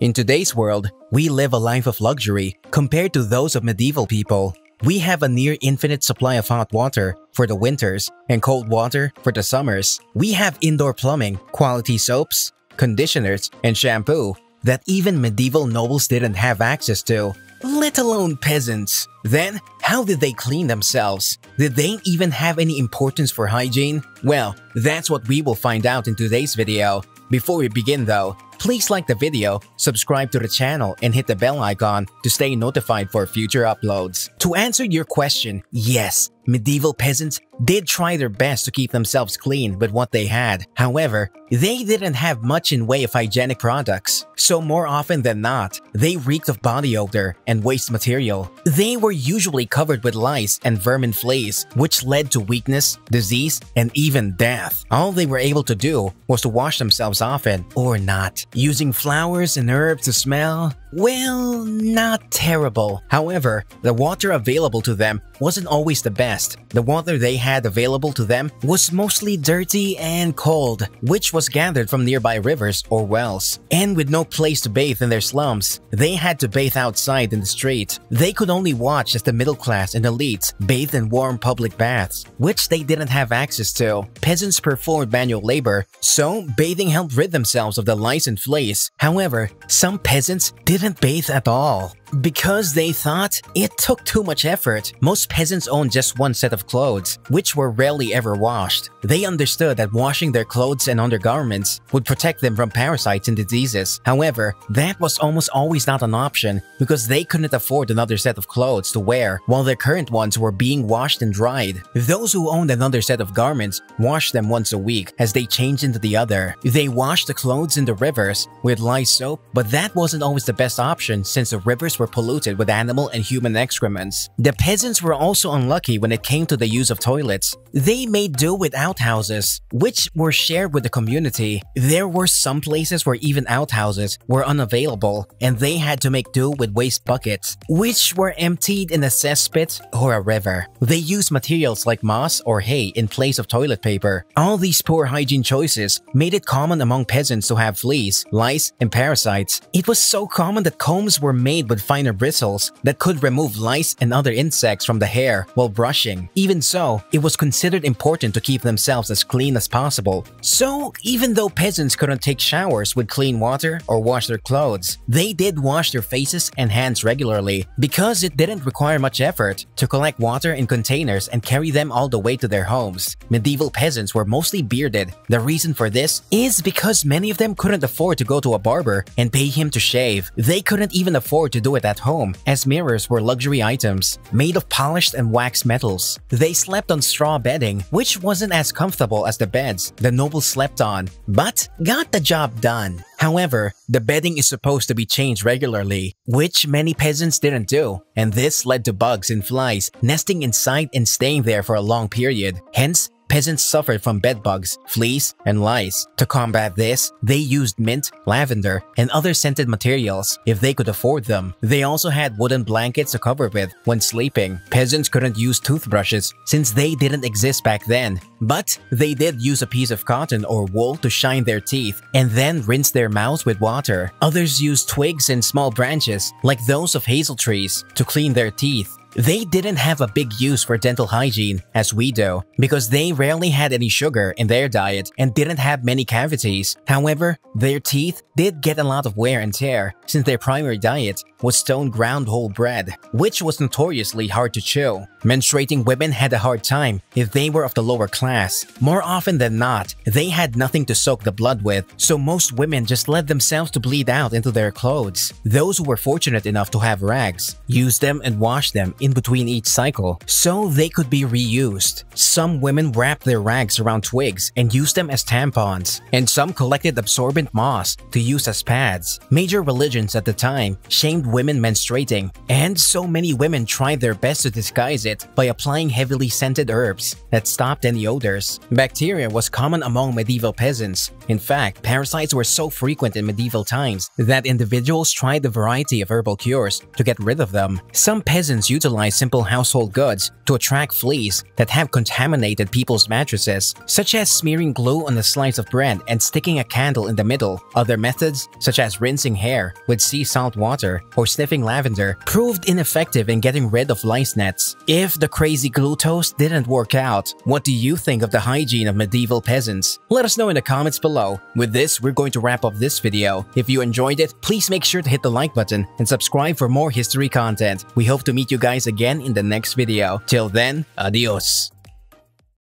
In today's world, we live a life of luxury compared to those of medieval people. We have a near infinite supply of hot water for the winters and cold water for the summers. We have indoor plumbing, quality soaps, conditioners, and shampoo that even medieval nobles didn't have access to, let alone peasants. Then, how did they clean themselves? Did they even have any importance for hygiene? Well, that's what we will find out in today's video. Before we begin though, please like the video, subscribe to the channel, and hit the bell icon to stay notified for future uploads. To answer your question, yes, medieval peasants did try their best to keep themselves clean with what they had. However, they didn't have much in way of hygienic products, so more often than not, they reeked of body odor and waste material. They were usually covered with lice and vermin fleas, which led to weakness, disease, and even death. All they were able to do was to wash themselves often or not. Using flowers and herbs to smell, well, not terrible. However, the water available to them wasn't always the best. The water they had available to them was mostly dirty and cold, which was gathered from nearby rivers or wells. And with no place to bathe in their slums, they had to bathe outside in the street. They could only watch as the middle class and elites bathed in warm public baths, which they didn't have access to. Peasants performed manual labor, so bathing helped rid themselves of the lice and fleas. However, some peasants did didn't bathe at all. Because they thought it took too much effort, most peasants owned just one set of clothes, which were rarely ever washed. They understood that washing their clothes and undergarments would protect them from parasites and diseases. However, that was almost always not an option because they couldn't afford another set of clothes to wear while their current ones were being washed and dried. Those who owned another set of garments washed them once a week as they changed into the other. They washed the clothes in the rivers with lye soap, but that wasn't always the best option since the rivers were polluted with animal and human excrements. The peasants were also unlucky when it came to the use of toilets. They made do with outhouses, which were shared with the community. There were some places where even outhouses were unavailable, and they had to make do with waste buckets, which were emptied in a cesspit or a river. They used materials like moss or hay in place of toilet paper. All these poor hygiene choices made it common among peasants to have fleas, lice, and parasites. It was so common that combs were made with finer bristles that could remove lice and other insects from the hair while brushing. Even so, it was considered important to keep themselves as clean as possible. So, even though peasants couldn't take showers with clean water or wash their clothes, they did wash their faces and hands regularly because it didn't require much effort to collect water in containers and carry them all the way to their homes. Medieval peasants were mostly bearded. The reason for this is because many of them couldn't afford to go to a barber and pay him to shave. They couldn't even afford to do it at home, as mirrors were luxury items, made of polished and waxed metals. They slept on straw bedding, which wasn't as comfortable as the beds the nobles slept on, but got the job done. However, the bedding is supposed to be changed regularly, which many peasants didn't do, and this led to bugs and flies nesting inside and staying there for a long period. Hence, peasants suffered from bedbugs, fleas, and lice. To combat this, they used mint, lavender, and other scented materials if they could afford them. They also had wooden blankets to cover with when sleeping. Peasants couldn't use toothbrushes since they didn't exist back then, but they did use a piece of cotton or wool to shine their teeth and then rinse their mouths with water. Others used twigs and small branches, like those of hazel trees, to clean their teeth. They didn't have a big use for dental hygiene, as we do, because they rarely had any sugar in their diet and didn't have many cavities. However, their teeth did get a lot of wear and tear since their primary diet was stone ground whole bread, which was notoriously hard to chew. Menstruating women had a hard time if they were of the lower class. More often than not, they had nothing to soak the blood with, so most women just let themselves to bleed out into their clothes. Those who were fortunate enough to have rags used them and washed them in between each cycle so they could be reused. Some women wrapped their rags around twigs and used them as tampons, and some collected absorbent moss to use as pads. Major religions at the time shamed women menstruating, and so many women tried their best to disguise it by applying heavily scented herbs that stopped any odors. Bacteria was common among medieval peasants. In fact, parasites were so frequent in medieval times that individuals tried a variety of herbal cures to get rid of them. Some peasants utilized simple household goods to attract fleas that have contaminated people's mattresses, such as smearing glue on a slice of bread and sticking a candle in the middle. Other methods, such as rinsing hair with sea salt water or sniffing lavender, proved ineffective in getting rid of lice nets. If the crazy glue toast didn't work out, what do you think of the hygiene of medieval peasants? Let us know in the comments below. With this, we're going to wrap up this video. If you enjoyed it, please make sure to hit the like button and subscribe for more history content. We hope to meet you guys again in the next video. Till then, adios.